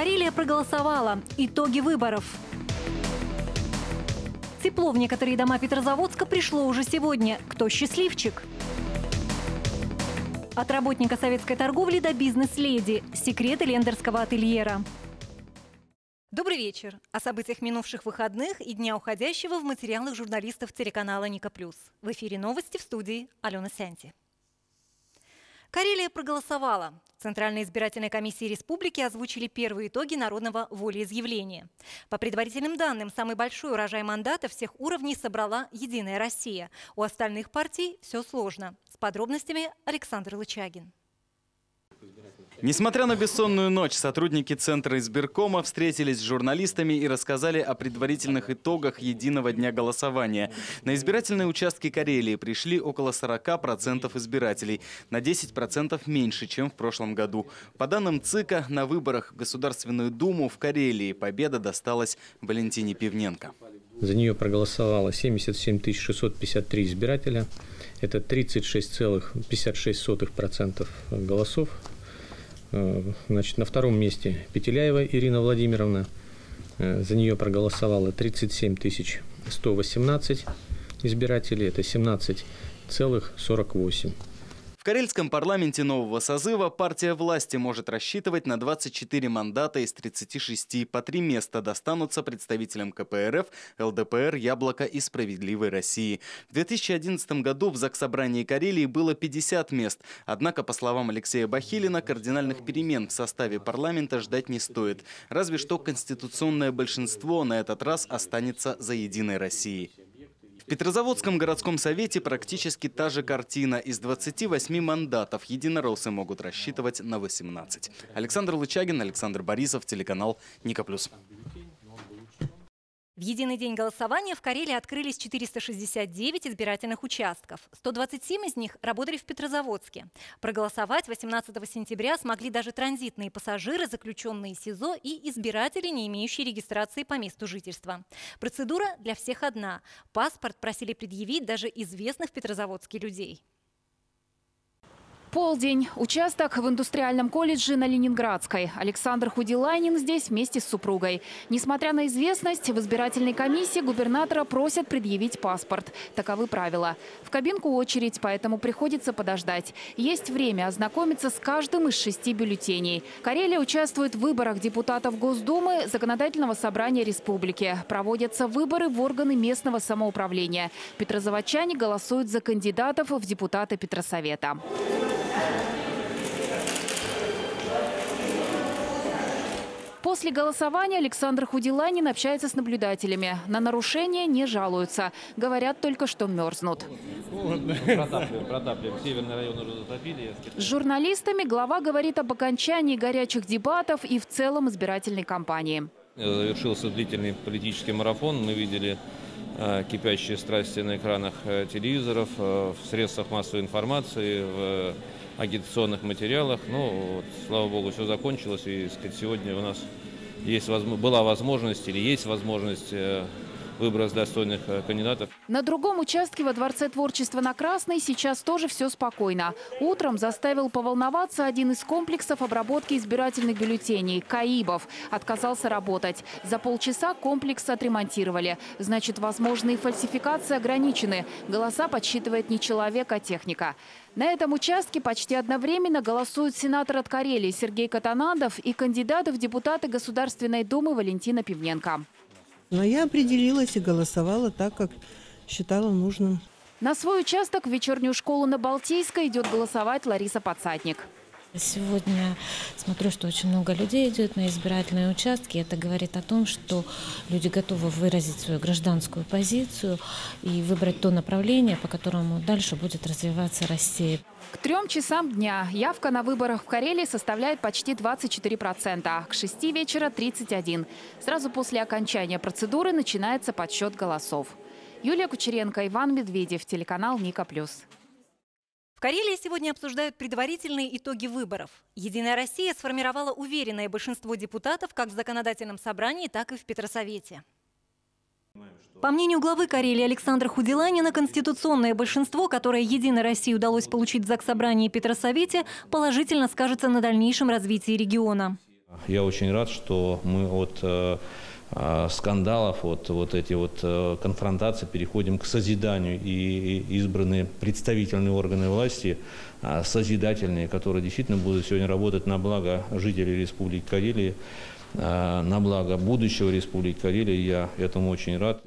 Карелия проголосовала. Итоги выборов. Тепло в некоторые дома Петрозаводска пришло уже сегодня. Кто счастливчик? От работника советской торговли до бизнес-леди. Секреты лендерского ательера. Добрый вечер. О событиях минувших выходных и дня уходящего в материалах журналистов телеканала «Ника Плюс». В эфире новости в студии Алена Сянти. Карелия проголосовала. В Центральной избирательной комиссии республики озвучили первые итоги народного волеизъявления. По предварительным данным, самый большой урожай мандатов всех уровней собрала «Единая Россия». У остальных партий все сложно. С подробностями Александр Лычагин. Несмотря на бессонную ночь, сотрудники Центра избиркома встретились с журналистами и рассказали о предварительных итогах единого дня голосования. На избирательные участки Карелии пришли около 40% избирателей, на 10% меньше, чем в прошлом году. По данным ЦИКа, на выборах в Государственную Думу в Карелии победа досталась Валентине Пивненко. За нее проголосовало 77 653 избирателя. Это 36,56% голосов. Э, значит, на втором месте Петеляева Ирина Владимировна. Э, за нее проголосовало 37 118 избирателей. Это 17,48%. В Карельском парламенте нового созыва партия власти может рассчитывать на 24 мандата из 36. По три места достанутся представителям КПРФ, ЛДПР, Яблоко и Справедливой России. В 2011 году в Заксобрании Карелии было 50 мест. Однако, по словам Алексея Бахилина, кардинальных перемен в составе парламента ждать не стоит. Разве что конституционное большинство на этот раз останется за Единой Россией. Петрозаводском городском совете практически та же картина. Из 28 мандатов единороссы могут рассчитывать на 18. Александр Лычагин, Александр Борисов, телеканал Ника Плюс. В единый день голосования в Карелии открылись 469 избирательных участков. 127 из них работали в Петрозаводске. Проголосовать 18 сентября смогли даже транзитные пассажиры, заключенные СИЗО и избиратели, не имеющие регистрации по месту жительства. Процедура для всех одна. Паспорт просили предъявить даже известных в Петрозаводске людей. Полдень. Участок в индустриальном колледже на Ленинградской. Александр Худилайнин здесь вместе с супругой. Несмотря на известность, в избирательной комиссии губернатора просят предъявить паспорт. Таковы правила. В кабинку очередь, поэтому приходится подождать. Есть время ознакомиться с каждым из шести бюллетеней. Карелия участвует в выборах депутатов Госдумы, Законодательного собрания республики. Проводятся выборы в органы местного самоуправления. Петрозаводчане голосуют за кандидатов в депутаты Петросовета. После голосования Александр Худиланин общается с наблюдателями. На нарушения не жалуются. Говорят только, что мерзнут. С журналистами глава говорит об окончании горячих дебатов и в целом избирательной кампании. Завершился длительный политический марафон. Мы видели э, кипящие страсти на экранах э, телевизоров, э, в средствах массовой информации, в агитационных материалах. Ну, вот, слава богу, все закончилось, и сказать, сегодня у нас есть, была возможность или есть возможность выбрать достойных э, кандидатов. На другом участке во Дворце творчества на Красной сейчас тоже все спокойно. Утром заставил поволноваться один из комплексов обработки избирательных бюллетеней – КАИБов. Отказался работать. За полчаса комплекс отремонтировали. Значит, возможные фальсификации ограничены. Голоса подсчитывает не человек, а техника. На этом участке почти одновременно голосуют сенатор от Карелии Сергей Катанандов и кандидат в депутаты Государственной Думы Валентина Пивненко. Но я определилась и голосовала так, как считала нужным. На свой участок в вечернюю школу на Балтийской идет голосовать Лариса Подсадник. Сегодня смотрю, что очень много людей идет на избирательные участки. Это говорит о том, что люди готовы выразить свою гражданскую позицию и выбрать то направление, по которому дальше будет развиваться Россия. К трем часам дня явка на выборах в Карелии составляет почти 24%, к шести вечера – 31%. Сразу после окончания процедуры начинается подсчет голосов. Юлия Кучеренко, Иван Медведев, телеканал «Ника Плюс». В Карелии сегодня обсуждают предварительные итоги выборов. «Единая Россия» сформировала уверенное большинство депутатов как в законодательном собрании, так и в Петросовете. По мнению главы Карелии Александра Худиланина, конституционное большинство, которое «Единой России» удалось получить в Заксобрании и Петросовете, положительно скажется на дальнейшем развитии региона. Я очень рад, что мы от э, скандалов, от вот эти вот э, конфронтации переходим к созиданию. И избранные представительные органы власти, созидательные, которые действительно будут сегодня работать на благо жителей Республики Карелии, на благо будущего Республики Карелии. Я этому очень рад.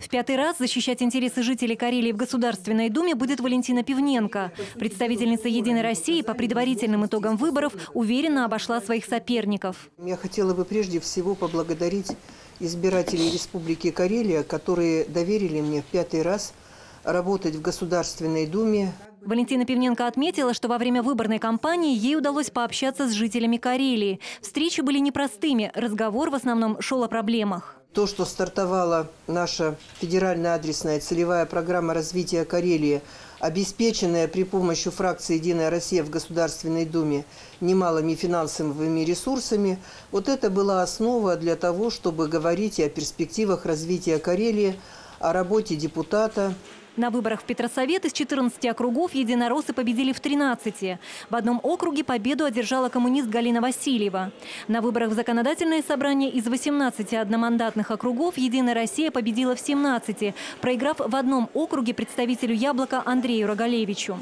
В пятый раз защищать интересы жителей Карелии в Государственной Думе будет Валентина Пивненко. Представительница «Единой России» по предварительным итогам выборов уверенно обошла своих соперников. Я хотела бы прежде всего поблагодарить избирателей Республики Карелия, которые доверили мне в пятый раз работать в Государственной Думе. Валентина Пивненко отметила, что во время выборной кампании ей удалось пообщаться с жителями Карелии. Встречи были непростыми, разговор в основном шел о проблемах. То, что стартовала наша федеральная адресная целевая программа развития Карелии, обеспеченная при помощи фракции «Единая Россия» в Государственной Думе немалыми финансовыми ресурсами, вот это была основа для того, чтобы говорить о перспективах развития Карелии, о работе депутата. На выборах в Петросовет из 14 округов единороссы победили в 13. В одном округе победу одержала коммунист Галина Васильева. На выборах в законодательное собрание из 18 одномандатных округов «Единая Россия» победила в 17, проиграв в одном округе представителю «Яблока» Андрею Рогалевичу.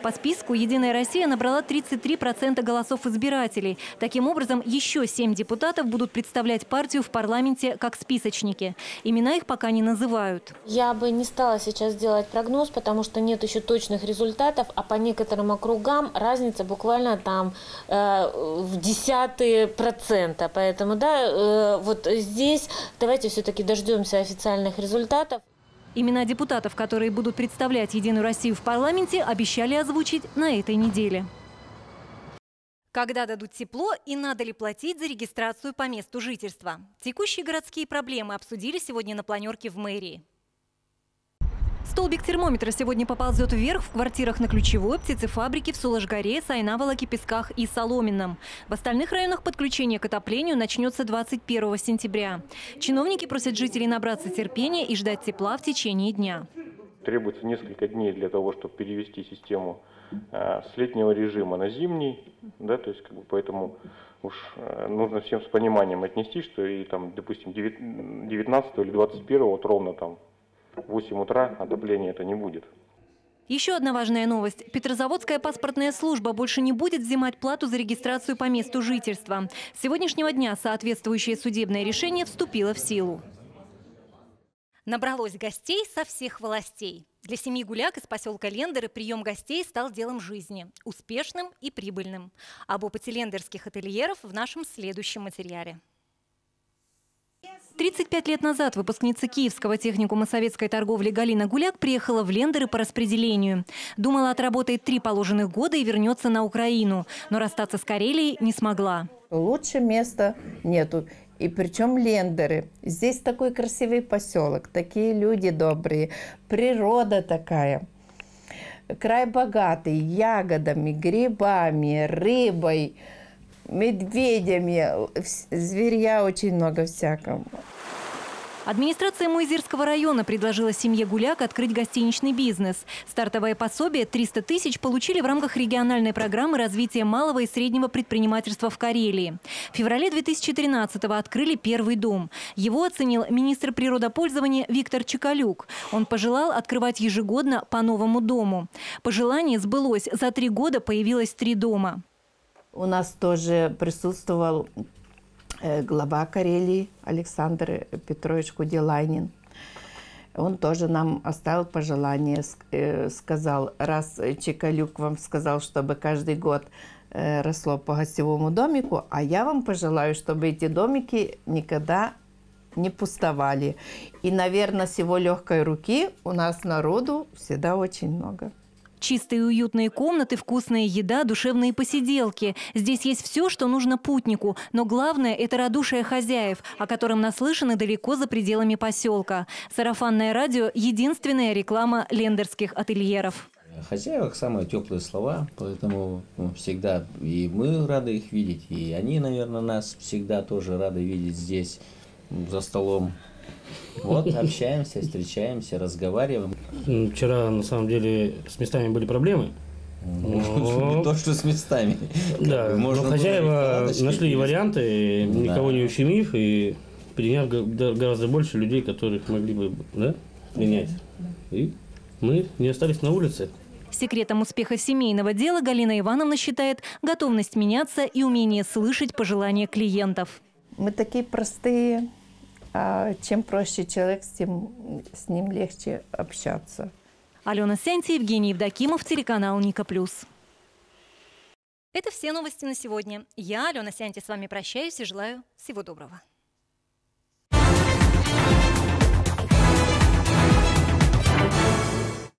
По списку «Единая Россия» набрала 33% голосов избирателей. Таким образом, еще 7 депутатов будут представлять партию в парламенте как списочники. Имена их пока не называют. Я бы не стала сейчас делать делать прогноз, потому что нет еще точных результатов, а по некоторым округам разница буквально там э, в десятые процента. Поэтому, да, э, вот здесь давайте все-таки дождемся официальных результатов. Имена депутатов, которые будут представлять «Единую Россию» в парламенте, обещали озвучить на этой неделе. Когда дадут тепло и надо ли платить за регистрацию по месту жительства? Текущие городские проблемы обсудили сегодня на планерке в мэрии. Столбик термометра сегодня поползет вверх в квартирах на Ключевой, птицефабрике, в Суложгаре, Сайнаволоке, Песках и Соломенном. В остальных районах подключение к отоплению начнется 21 сентября. Чиновники просят жителей набраться терпения и ждать тепла в течение дня. Требуется несколько дней для того, чтобы перевести систему э, с летнего режима на зимний, да, то есть как бы поэтому уж э, нужно всем с пониманием отнести, что и там, допустим, 19 или 21 вот ровно там 8 утра отопления это не будет. Еще одна важная новость. Петрозаводская паспортная служба больше не будет взимать плату за регистрацию по месту жительства. С сегодняшнего дня соответствующее судебное решение вступило в силу. Набралось гостей со всех властей. Для семьи Гуляк из поселка Лендеры прием гостей стал делом жизни, успешным и прибыльным. Об опыте лендерских ательеров в нашем следующем материале. 35 лет назад выпускница Киевского техникума советской торговли Галина Гуляк приехала в Лендеры по распределению. Думала, отработает три положенных года и вернется на Украину. Но расстаться с Карелией не смогла. Лучше места нету. И причем лендеры. Здесь такой красивый поселок, такие люди добрые, природа такая. Край богатый ягодами, грибами, рыбой медведями, зверя очень много всякого. Администрация Муизирского района предложила семье Гуляк открыть гостиничный бизнес. Стартовое пособие 300 тысяч получили в рамках региональной программы развития малого и среднего предпринимательства в Карелии. В феврале 2013-го открыли первый дом. Его оценил министр природопользования Виктор Чекалюк. Он пожелал открывать ежегодно по новому дому. Пожелание сбылось. За три года появилось три дома. У нас тоже присутствовал э, глава Карелии Александр Петрович Куделайнин. Он тоже нам оставил пожелание, э, сказал, раз Чекалюк вам сказал, чтобы каждый год э, росло по гостевому домику, а я вам пожелаю, чтобы эти домики никогда не пустовали. И, наверное, с его легкой руки у нас народу всегда очень много. Чистые и уютные комнаты, вкусная еда, душевные посиделки. Здесь есть все, что нужно путнику. Но главное – это радушие хозяев, о котором наслышаны далеко за пределами поселка. Сарафанное радио – единственная реклама лендерских ательеров. Хозяевах самые теплые слова, поэтому ну, всегда и мы рады их видеть, и они, наверное, нас всегда тоже рады видеть здесь, за столом. Вот, общаемся, встречаемся, разговариваем. Вчера, на самом деле, с местами были проблемы. Не то, что с местами. Да, но хозяева нашли варианты, никого не ущемив, и приняв гораздо больше людей, которых могли бы да, принять. И мы не остались на улице. Секретом успеха семейного дела Галина Ивановна считает готовность меняться и умение слышать пожелания клиентов. Мы такие простые, а чем проще человек, тем с ним легче общаться. Алена Сянти, Евгений Евдокимов, телеканал Ника Плюс. Это все новости на сегодня. Я, Алена Сянти, с вами прощаюсь и желаю всего доброго.